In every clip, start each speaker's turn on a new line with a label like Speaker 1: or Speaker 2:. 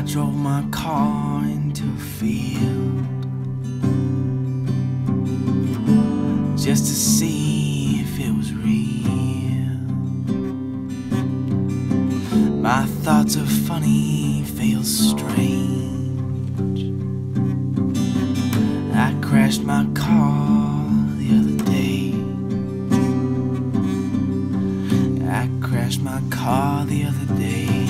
Speaker 1: I drove my car into a field just to see if it was real. My thoughts are funny, feel strange. I crashed my car the other day. I crashed my car the other day.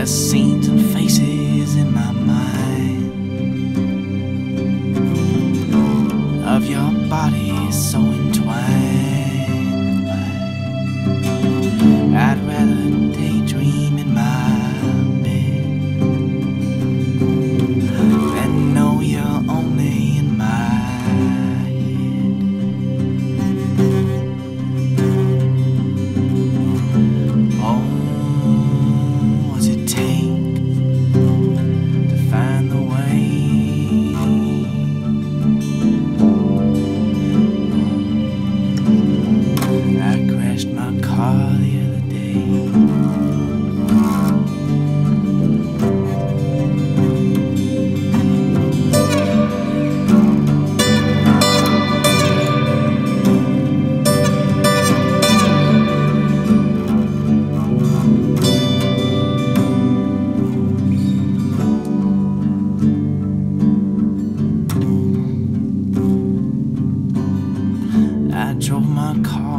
Speaker 1: There's scenes and faces in my mind. Of your body so I drove my car